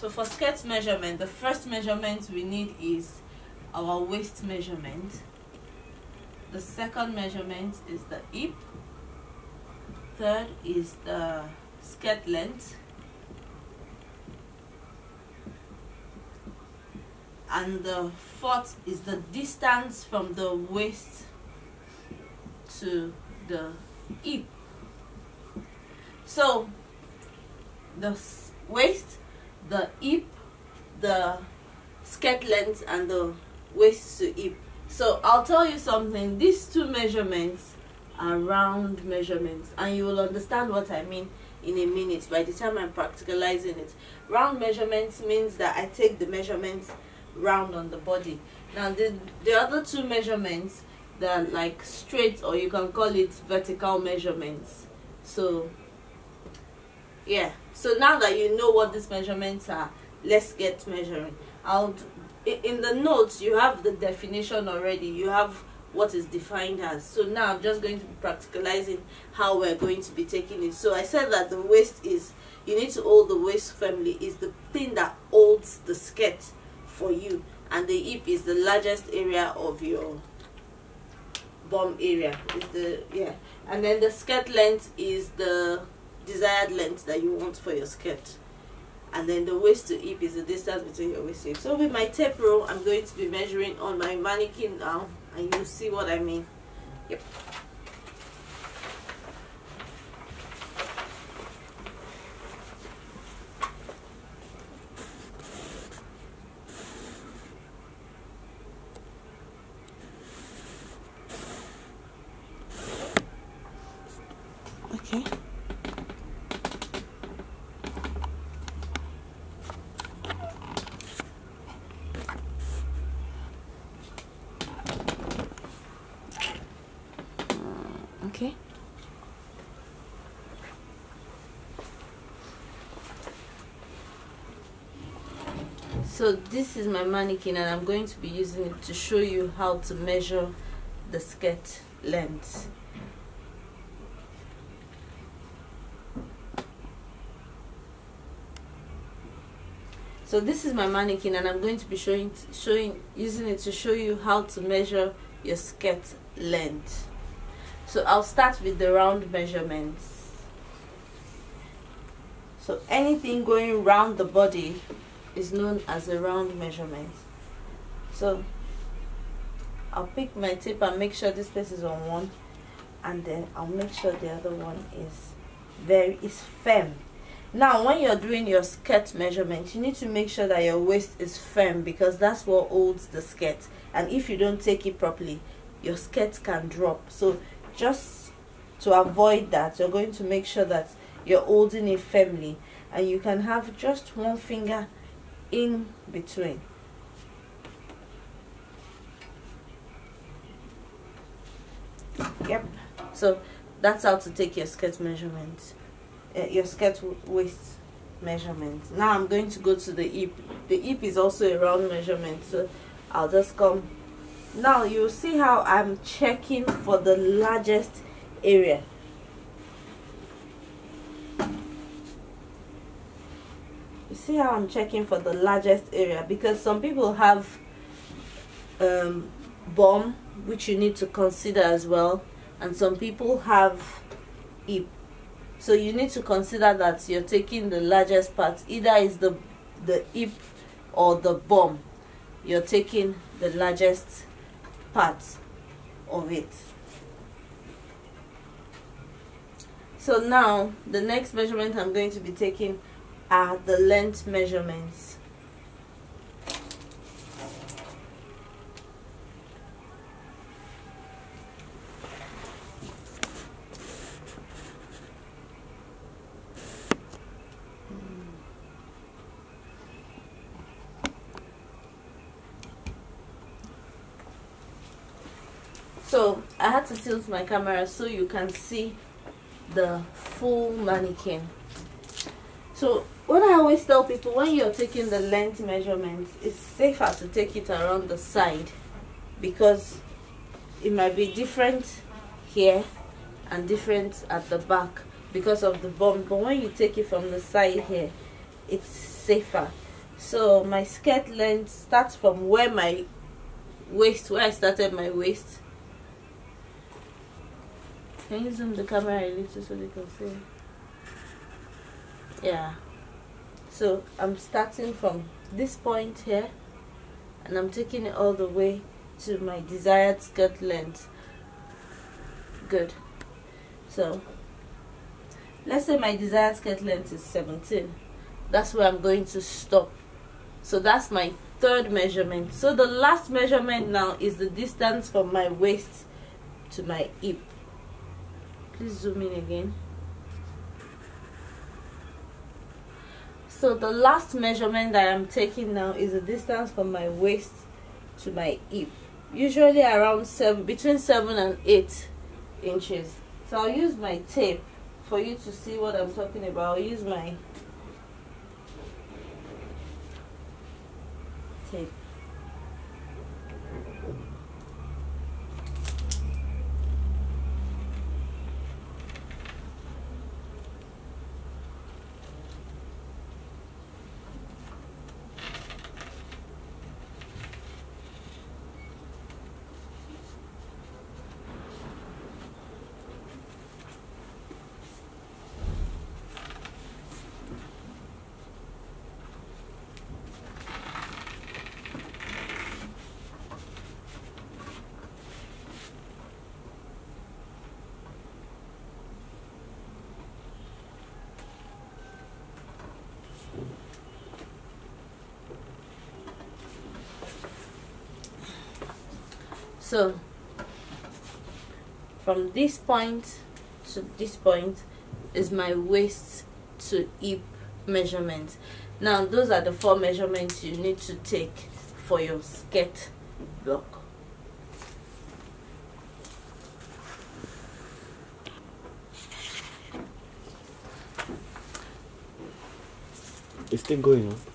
so for skirt measurement the first measurement we need is our waist measurement. The second measurement is the hip. Third is the skirt length. And the fourth is the distance from the waist to the hip. So the waist the hip the skirt length and the waist to hip. So i'll tell you something. These two measurements are round measurements and you will understand what i mean in a minute by the time i'm practicalizing it. Round measurements means that i take the measurements round on the body. Now the the other two measurements they're like straight or you can call it vertical measurements. So yeah. So now that you know what these measurements are let's get measuring. I'll in the notes you have the definition already. You have what is defined as. So now i'm just going to be practicalizing how we're going to be taking it. So i said that the waist is you need to hold the waist firmly is the thing that holds the skirt for you. And the hip is the largest area of your bum area. Is the yeah. And then the skirt length is the desired length that you want for your skirt. And then the waist to hip is the distance between your waist hip. So with my tape roll i'm going to be measuring on my mannequin now and you see what i mean. Yep okay. So this is my mannequin and I'm going to be using it to show you how to measure the skirt length so this is my mannequin and I'm going to be showing showing using it to show you how to measure your skirt length. So I'll start with the round measurements. So anything going round the body is known as a round measurement. So I'll pick my tape and make sure this place is on one and then I'll make sure the other one is very is firm now when you're doing your skirt measurement you need to make sure that your waist is firm because that's what holds the skirt. And if you don't take it properly your skirt can drop. So just to avoid that you're going to make sure that you're holding it firmly. And you can have just one finger in between. Yep. So that's how to take your skirt measurement uh, your skirt waist measurement. Now i'm going to go to the hip. The hip is also a round measurement so i'll just come. Now you see how I'm checking for the largest area. You see how I'm checking for the largest area? Because some people have um, bum which you need to consider as well and some people have hip so you need to consider that you're taking the largest part. Either is the the hip or the bum you're taking the largest part of it. So now the next measurement I'm going to be taking are the length measurements so I had to tilt my camera so you can see the full mannequin. So what I always tell people when you're taking the length measurements it's safer to take it around the side because it might be different here and different at the back because of the bump. But when you take it from the side here it's safer. So my skirt length starts from where my waist where I started my waist can you zoom the camera a little so they can see? Yeah. So I'm starting from this point here and I'm taking it all the way to my desired skirt length. Good. So let's say my desired skirt length is 17 that's where I'm going to stop. So that's my third measurement. So the last measurement now is the distance from my waist to my hip please zoom in again. So the last measurement that I'm taking now is the distance from my waist to my hip. Usually around seven between seven and eight inches. So I'll use my tape for you to see what I'm talking about. I'll use my tape so from this point to this point is my waist to hip measurement now those are the four measurements you need to take for your skirt block It's still going on.